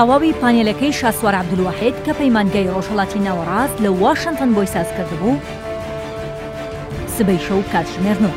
تەواوی پانیلەکەی شاسوار عبدلوحید کە پەیمانگەی ڕۆژهڵاتی ناوەڕاست لە واشنگتن بۆی سازکرد بوو سبەی شەو کاتژمێرنەوە